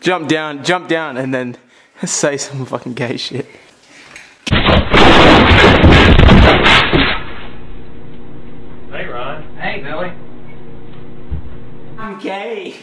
jump down, jump down, and then say some fucking gay shit. Hey, Ron. Hey, Billy. I'm gay.